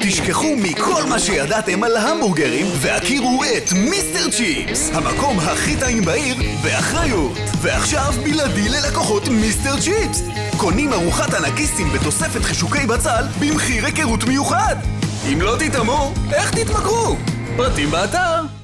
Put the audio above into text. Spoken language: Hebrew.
תשכחו מכל מה שידעתם על המבורגרים והכירו את מיסטר צ'יפס המקום הכי טעים בעיר באחריות. ועכשיו בלעדי ללקוחות מיסטר צ'יפס קונים ארוחת ענקיסטים בתוספת חישוקי בצל במחיר היכרות מיוחד. אם לא תטעמו, איך תתמכרו? פרטים באתר.